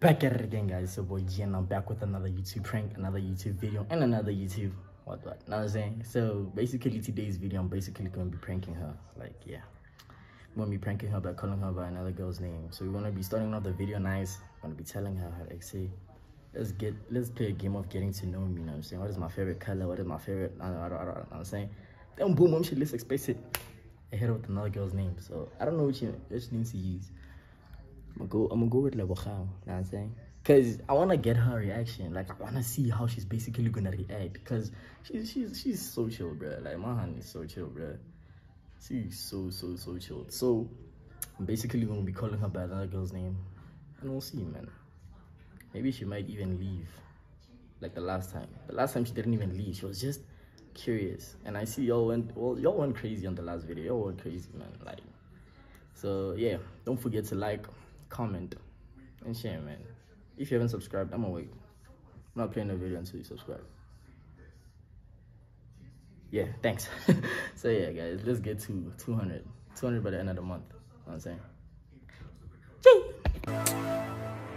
Back at it again, guys. Your boy G, I'm back with another YouTube prank, another YouTube video, and another YouTube what what. Know what I'm saying? So basically, today's video, I'm basically going to be pranking her. Like, yeah, I'm going to be pranking her by calling her by another girl's name. So we're going to be starting off the video nice. I'm going to be telling her, like, say, let's get let's play a game of getting to know me. You know what I'm saying? What is my favorite color? What is my favorite? I don't, I don't, I don't, know what I'm saying. Then boom, mom shit. Express it. I hit her with another girl's name. So I don't know which which name to use. I'm gonna go. I'm gonna go with Lebogang. You know what I'm saying? Cause I wanna get her reaction. Like I wanna see how she's basically gonna react. Cause she's she's she's so chill, bro. Like my hand is so chill, bro. She's so so so chill. So I'm basically gonna be calling her by another girl's name, and we'll see, man. Maybe she might even leave, like the last time. The last time she didn't even leave. She was just curious, and I see y'all went well. Y'all went crazy on the last video. Y'all went crazy, man. Like, so yeah. Don't forget to like comment, and share, man. If you haven't subscribed, I'm wait. I'm not playing the video until you subscribe. Yeah, thanks. so yeah, guys, let's get to 200. 200 by the end of the month. You know what I'm saying?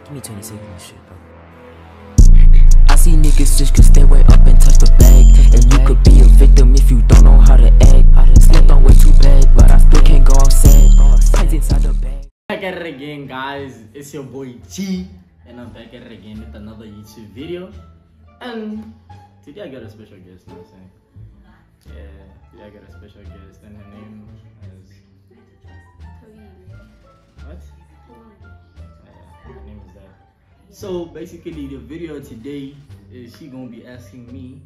Give me 20 seconds shit, bro. Guys. It's your boy G, and I'm back at it again with another YouTube video. And today I got a special guest, you know what I'm saying? Yeah, today I got a special guest, and her name is. What? Yeah, her name is that. So basically, the video today is she gonna be asking me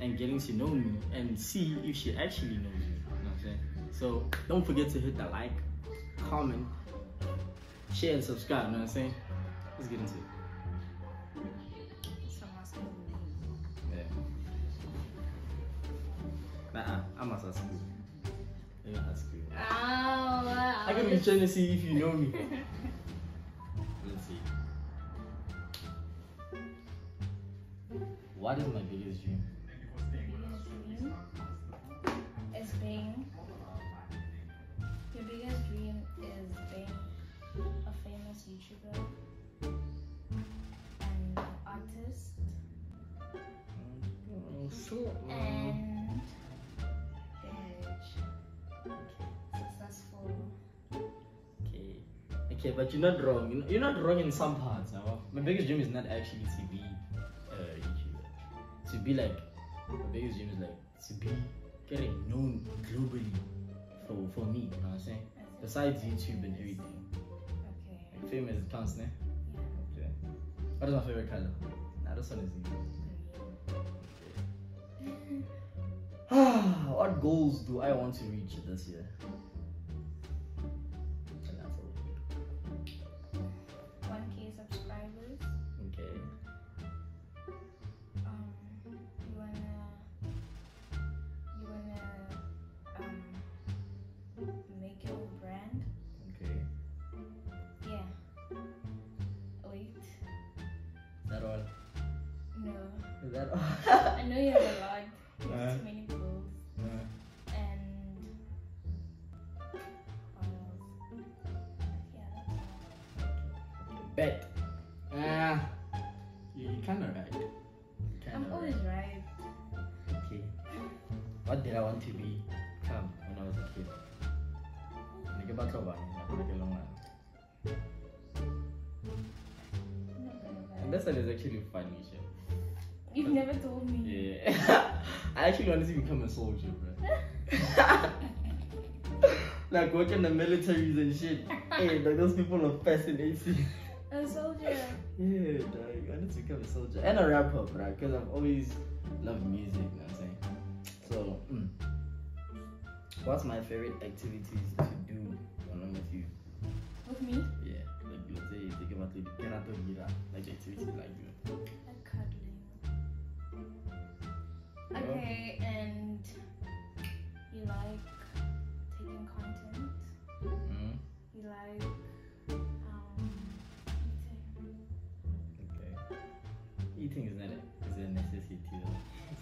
and getting to know me and see if she actually knows me. You know what I'm saying? So don't forget to hit that like, comment, share, and subscribe. You know what I'm saying? Let's get into it. Yeah. Nah, I'm not at school. I'm not at school. I could be trying to see if you know me. Let's see. What is my biggest dream? Okay, but you're not wrong. You're not- wrong in some parts. Now. My biggest dream is not actually to be a YouTuber. To be like, my biggest dream is like to be getting known globally for, for me. You know what I'm saying? Besides YouTube and everything. Okay. Like, famous counts, ne? Yeah. Okay. What is my favorite color? Nah, this one is what goals do I want to reach this year? Is that? I know you have a lot. You have Uh. too many goals. Uh, And what else? Yeah. Bet. Ah. you, you kind of right. Kinda I'm always right. Okay. What did I want to be? Come when I was a kid. Nigga back over. Like a long one. I'm gonna lie. And this one is actually funny, shit. You've never told me. Yeah. I actually wanted to become a soldier, bro. like work in the militaries and shit. hey, like those people are fascinating. A soldier. yeah, dog. I wanted to become a soldier and a rapper, bro. Because I've always loved music. You know what I'm saying? So, mm. what's my favorite activities to do when I'm with you? With me? Yeah, like let's say think about it, get out of here, like the activities like doing.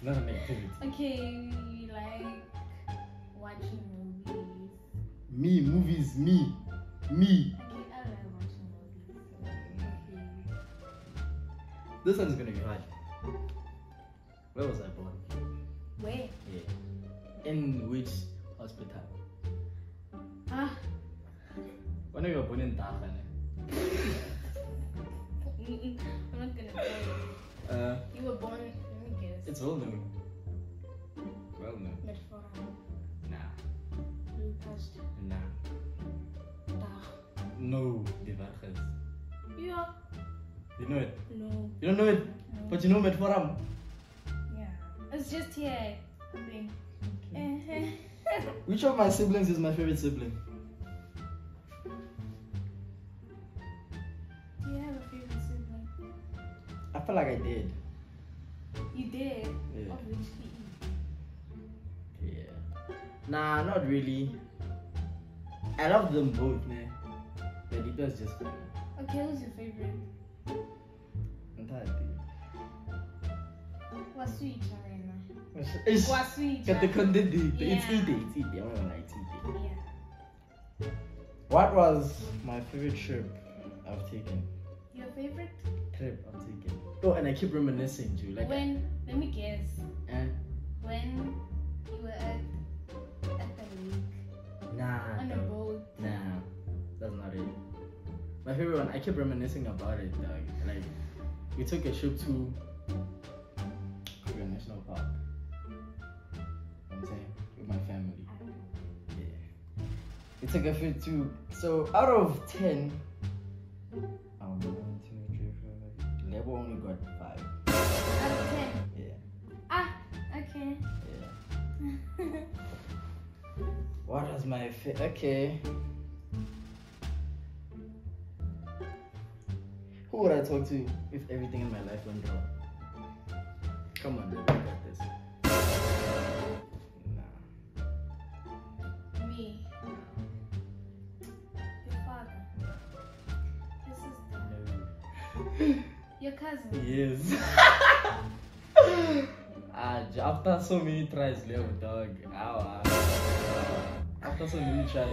Not an activity. Okay, like watching movies. Me, movies, me. Me. Okay, I like watching movies. Okay. This one's gonna it's well known. Well known. Medfora. Nah. Lucas. Nah. Dag. No, the Vargas. Yeah. You know it. No. You don't know it, No. but you know Medforum. Yeah. It's just here. Think. Eh. Which of my siblings is my favorite sibling? Do you have a favorite sibling? I feel like I did. You did. Yeah. Oh, Which PE? Yeah. Nah, not really. I love them both, man. But it was just funny. Okay, who's your favorite? Entirely. Wasuicha Rena. It's Wasuicha. Get the content. It's eating. It's eating. I'm not gonna it's eating. Yeah. What was my favorite trip I've taken? Your favorite? Trip I've taken. Oh, and I keep reminiscing, too. Like, when? Let me guess. eh? When you were at at the lake Nah, on a boat. Nah, that's not it. My favorite one, I keep reminiscing about it. Dog. Like, we took a trip to Kruger National Park. You know what I'm saying? With my family. Yeah. We took a trip to. So, out of 10, okay? Who would I talk to if everything in my life went wrong? Come on, baby, got this. Nah. Me. Your father. Your sister. Your cousin. Yes. ah, after so many tries, little dog. Ow, ow, After so many tries.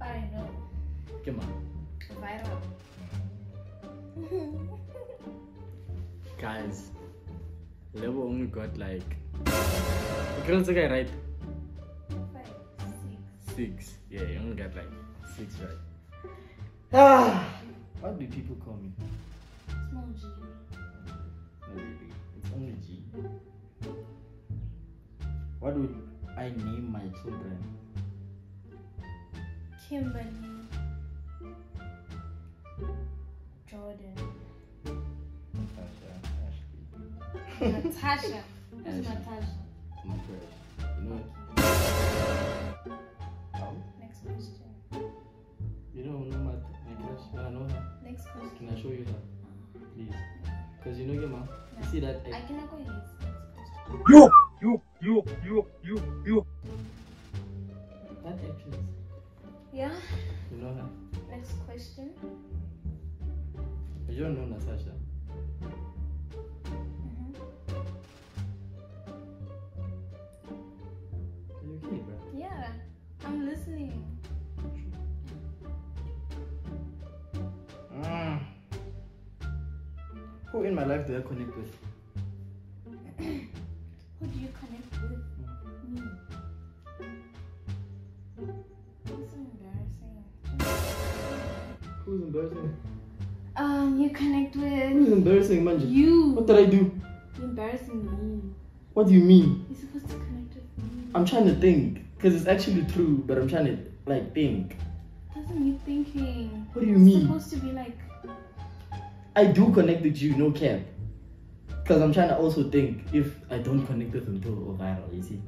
I know. Come on. Viral. Guys, level only got like. The girl's guy, right? Five, six. Six. Yeah, you only got like six right. Ah! What do people call me? Small G. Really. It's only G. What would I name my children? Kimberly. Jordan. Natasha, Ashley. Natasha. Who's Ashley. Natasha? My crush. You know how? Next question. You don't know my, my crush? I know her. Next question. Can I show you her? Uh-huh. Please. Because you know your mom. You see that? I cannot go yes. Next question. You, you, you, you, you, you. That actress. Yeah. You know her? Next question. You don't know Natasha. Mhm. Are you okay, bro? Yeah. I'm listening. Mm. Who in my life do I connect with? Embarrassing, Manja? you. What did I do? You're embarrassing me. What do you mean? You're supposed to connect with me. I'm trying to think. Because it's actually true, but I'm trying to, like, think. Doesn't need thinking. What do you mean? It's mean? supposed to be like, I do connect with you, no cap. Because I'm trying to also think if I don't connect with him, too, or oh, viral, you see?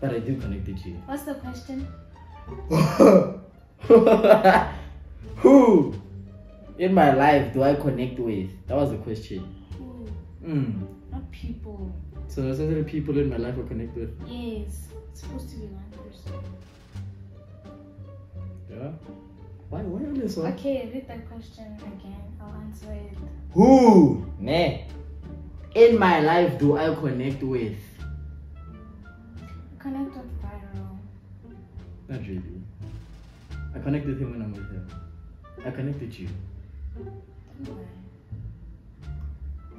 But I do connect with you. what's the question? Who in my life do I connect with? That was the question. Who? Mm. Not people. So there's certain people in my life I connect with. Yes. It's supposed to be one person. Yeah. Why? Why are you so? Okay, read that question again. I'll answer it. Who? Ne. In my life do I connect with? Connect with viral. Not really. I connect with him when I'm with him. I connect with you. Don't lie.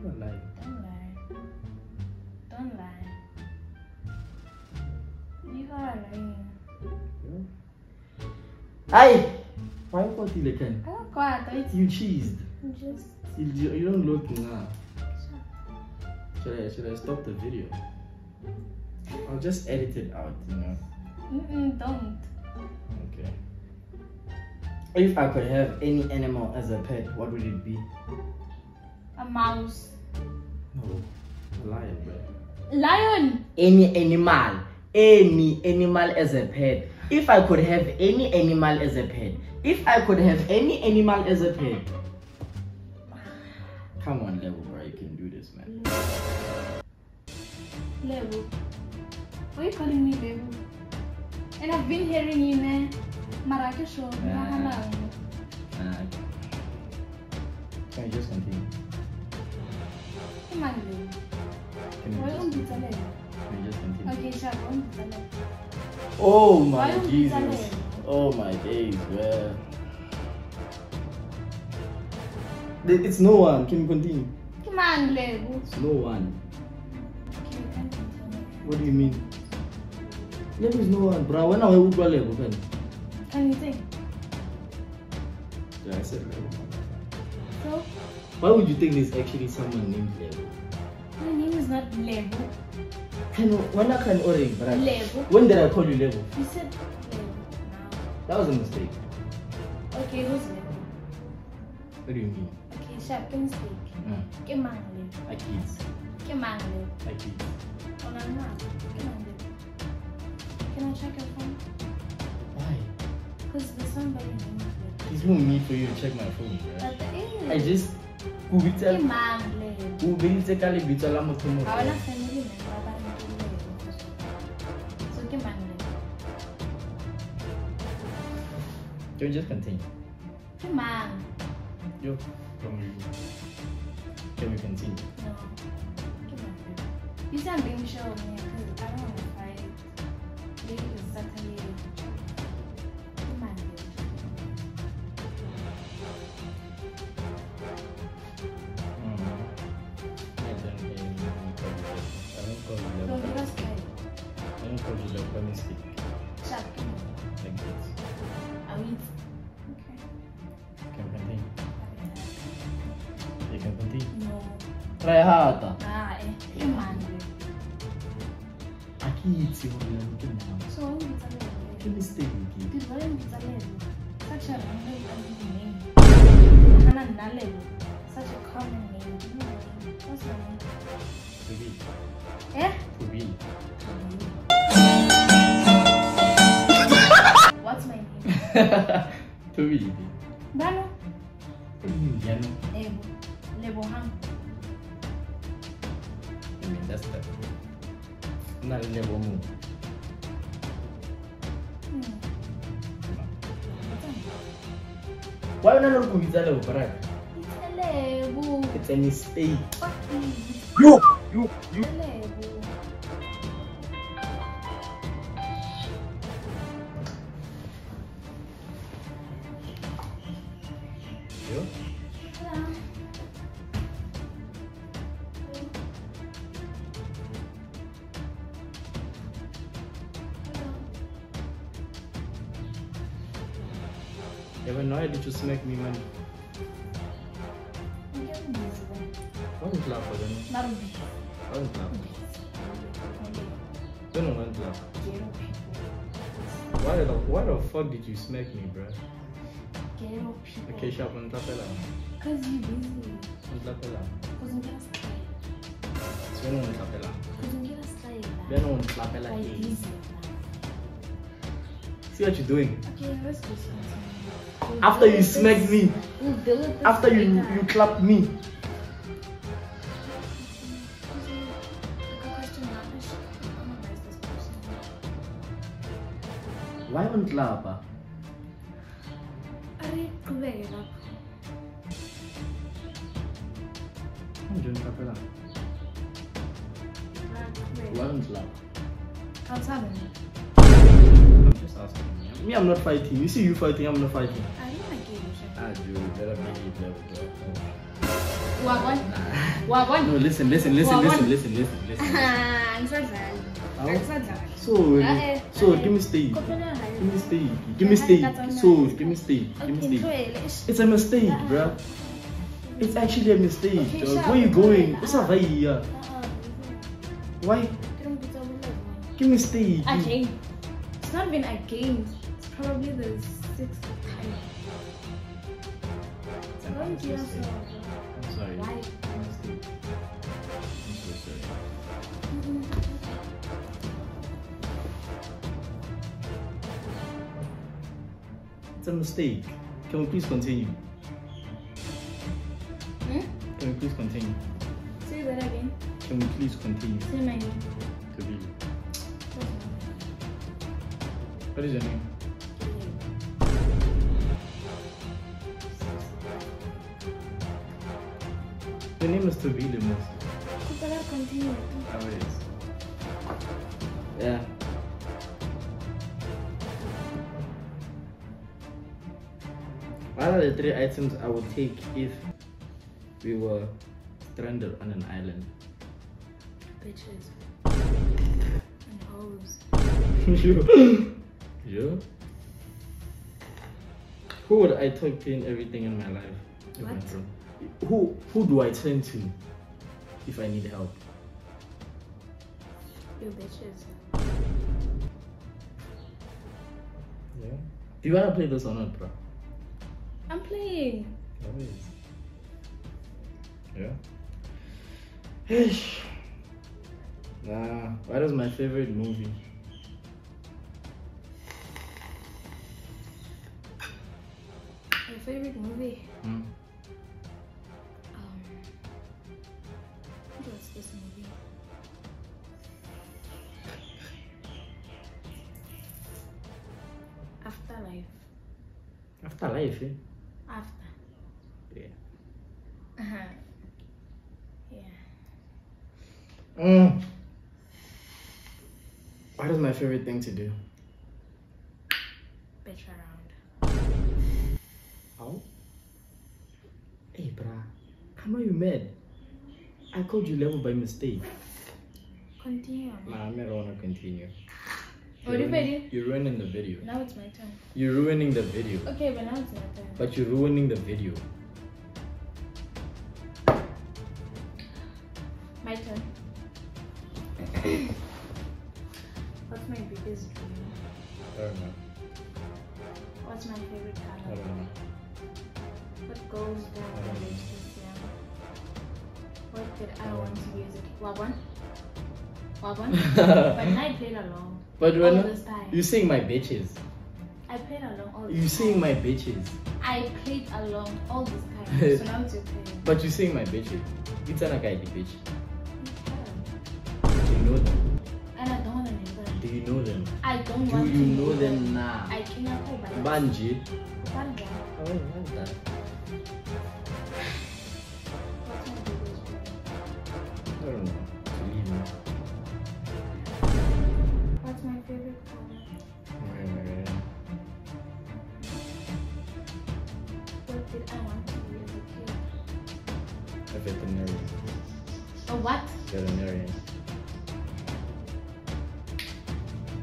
are lying. Don't lie. Don't lie. You are lying. Aye! Why you can? I don't quite. I You cheesed. just. You, don't look now. Should I, should I stop the video? I'll just edit it out, you know. Don't. Okay. If I could have any animal as a pet, what would it be? A mouse. No. A lion, bro. Lion. Any animal. Any animal as a pet. If I could have any animal as a pet. If I could have any animal as a pet. Come on, level, bro. You can do this, man. Level. Why are you calling me Level? And I've been hearing you, ne? Marrakesh, or Nah. Uh, can you just continue? Come on, Level. Can you Why just, don't you tell Level? can you just continue? Okay, sure, why don't you tell Level? Oh my don't you tell Jesus. Oh my days. Th- It's no one. Can you continue? Come on, Level. It's no one. Okay, you can continue. What do you mean? There is no one, bro. When I would level, can Can you think? yeah, I said level. So, Why would you think there's actually someone named level? my name is not Level. Can when I can order, but I, when did I call you level? You said. That was a mistake. Okay, who's Level? What do you mean? Okay, sharp, can you speak? Mm. Come on, Level. I kids. Level. I kids. Oh, no, no. Come on, Level. Can I check your phone? Why? Because there's somebody named Level. There's no for you to check my phone, bro. But there is. I just kubitsa Come on, Level. kubitse ka lebitso la motho mo. I want a family member but I'm not Level. So, come on, Can we just continue? Come on. Yo, can we, can we continue? No. You I'm being sure of me because I don't want to you level. Let me speak Sharp, come like this. We? Okay. Can we continue? You can continue. No. Try harder. Ah, eh. Come on, Level. Akithi wena ke mama. So, when you tell Ke me, mistake ke. Dude, why you tell me? Such a random ugly name. Hannah Nalevo. Such a common name. Me your. What's your name? Tobi. Eh? Name? Tobi. Bano? Indiano. Ebo. Lebogang. I mean that's the. Na le level mo. Hmm. Why una no kubitsa level bra? It's a Lebo. It's a mistake. Fuck you. You, you, you. Ever know why did you smack me then. Why don't laugh again? Not. Why don't. Want laugh. Why the why the fuck did you smack me, bro? Ghetto. Okay, sharp on tapela. Cause you busy. Cause. So no on eh. busy. See what you're doing? Okay, let's. We'll After you smacked me, We'll deal with this after you you clapped me. Okay, like a question now. I should analyze this person. Why on clapper? Are ah? qhubeke lapho. I'm doing tapela. Are qhubeke. Why on clap? I'm just asking. Me, I'm not fighting. You see you fighting, I'm not fighting. I don't like you, Shaka. Ah, dude, better behave, level, bro. Wabona? Wabona? No, listen, listen, listen, listen, listen, listen, listen. Angisadlali. How? Angisadlali. So, eh, so ah, give me eh. hayi. Give me steak. Give me Yeah, steak. that's on So, give me steak. Give me Okay, steak. Ntwele, ish. It's a mistake, Uh-uh. It's actually a mistake. Okay, dog. Where you going? What's up, here? Why? Kira mpitsa ubulewe. Give me steak. A game. It's not even a game. It's probably the sixth so? I'm sorry. Why? A mistake. I'm so sorry. It's a mistake. Can we please continue? Hmm? Can we please continue? Say that again. Can we please continue? Say my name. To be. What's my What is your name? name? Your name is Tobile Mos. Kupala continue. How it is? Yeah. What are the three items I would take if we were stranded on an island? Bitches. And hoes. you? You? Who would I talk to in everything in my life? if I'm What? Who who do I turn to if I need help? You bitches. Yeah. Do you wanna play this or not, bro? I'm playing. Yeah. Ish. Nah, what is my favorite movie? Your favorite movie? Hmm? Afterlife, eh? After. Yeah. Uh-huh. Yeah. Mm. What is my favorite thing to do? Bitch around. How? Hey, bruh. Come on, you mad? I called you level by mistake. Continue. Nah, I don't wanna continue. I ruining, you're ruining the video. Now it's my turn. You're ruining the video. Okay, but now it's my turn. But you're ruining the video. My turn. What's my biggest dream? I don't know. What's my favorite color? I don't know. What goes down I don't the know. this? What did I want to a kid? Wabon? Wabon? but I played along. But all time. you saying my bitches, I played along all you this saying time. my bitches, I played along all this time. so now it's turn. but you saying my bitches. It's an guy, bitch. Yeah. Do you know them? And I don't want to name them. Do you know them? I don't Do want you to know them now? I cannot go by Banji. Banja. Oh, what's that? Veterinarian.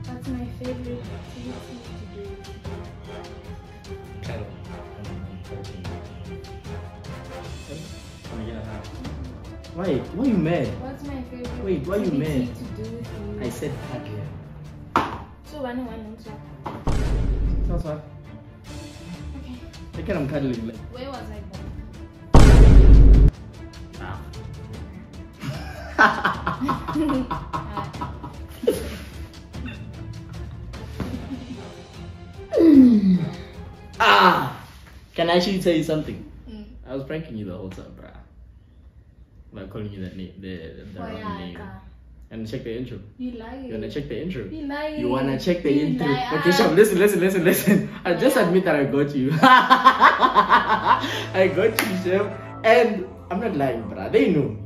What's my favorite activity to do? Cattle. Why? Why you mad? What's my favorite Wait, why you mad? to do with you? I said cuddle. So one and one. That's what. Okay. I can't I'm cuddling. Where was I born? ah! Can I actually tell you something? Mm. I was pranking you the whole time, bruh. By calling you that name, the, the wrong name. And check the intro. You lying. You wanna check the intro? You lying. You wanna check the You intro? lie. Okay, Ah. Sham, listen, listen, listen, listen. I just admit that I got you. I got you, Sham. And I'm not lying, bruh. They know.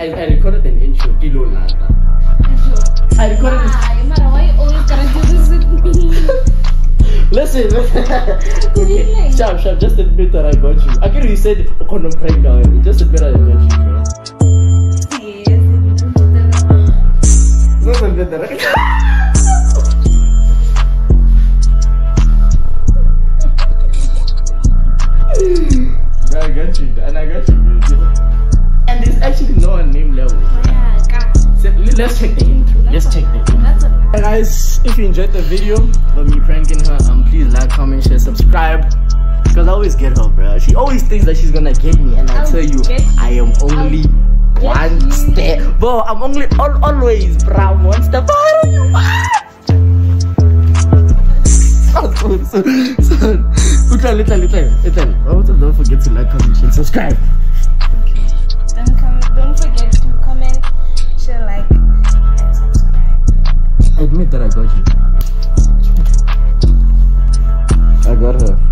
I, I recorded an intro, Kilo Lata. I recorded this. Why? Mara, why you always gotta do this with me? Listen, listen. okay, lying. Sham, Sham, just admit that I got you. I can you said condom prank guy. Just admit that I got you, bro. Yes, Not admit that. Bro, I got you, and I got you, bro. Actually no one named level. yeah, So, let's check the intro. Let's check the intro. Hey guys, if you enjoyed the video of me pranking her, um, please like, comment, share, subscribe. Because I always get her, bro. She always thinks that she's gonna get me, and I tell you, you. I am only one step. Bro, I'm only al- always, bro. I'm one step ahead of you. Son, son, son, son. Little, little, little, little. Don't forget to like, comment, share, subscribe. okay. Then admit that I got you. I.